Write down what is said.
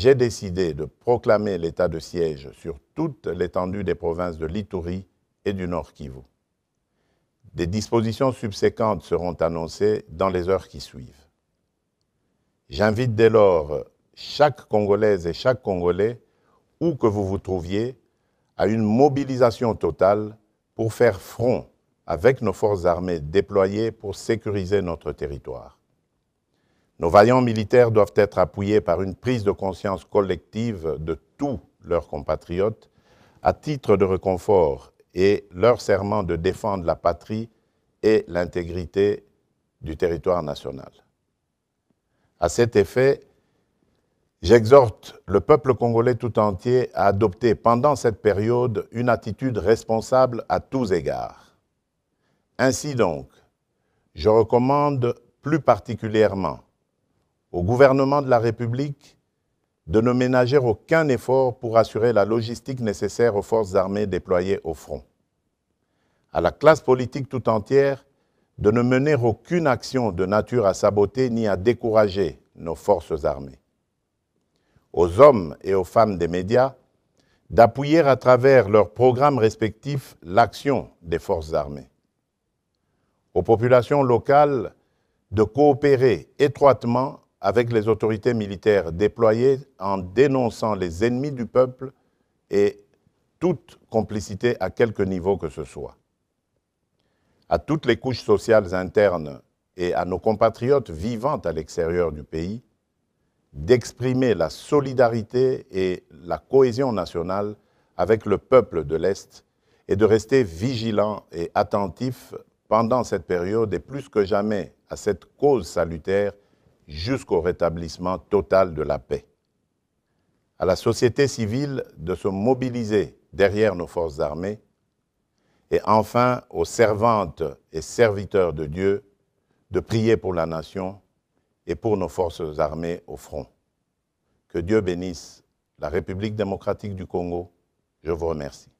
j'ai décidé de proclamer l'état de siège sur toute l'étendue des provinces de l'Ituri et du Nord Kivu. Des dispositions subséquentes seront annoncées dans les heures qui suivent. J'invite dès lors chaque Congolaise et chaque Congolais, où que vous vous trouviez, à une mobilisation totale pour faire front avec nos forces armées déployées pour sécuriser notre territoire. Nos vaillants militaires doivent être appuyés par une prise de conscience collective de tous leurs compatriotes à titre de réconfort et leur serment de défendre la patrie et l'intégrité du territoire national. À cet effet, j'exhorte le peuple congolais tout entier à adopter pendant cette période une attitude responsable à tous égards. Ainsi donc, je recommande plus particulièrement au gouvernement de la République de ne ménager aucun effort pour assurer la logistique nécessaire aux forces armées déployées au front. À la classe politique tout entière de ne mener aucune action de nature à saboter ni à décourager nos forces armées. Aux hommes et aux femmes des médias d'appuyer à travers leurs programmes respectifs l'action des forces armées. Aux populations locales de coopérer étroitement avec les autorités militaires déployées en dénonçant les ennemis du peuple et toute complicité à quelque niveau que ce soit. À toutes les couches sociales internes et à nos compatriotes vivant à l'extérieur du pays, d'exprimer la solidarité et la cohésion nationale avec le peuple de l'Est et de rester vigilants et attentifs pendant cette période et plus que jamais à cette cause salutaire jusqu'au rétablissement total de la paix. À la société civile de se mobiliser derrière nos forces armées et enfin aux servantes et serviteurs de Dieu de prier pour la nation et pour nos forces armées au front. Que Dieu bénisse la République démocratique du Congo. Je vous remercie.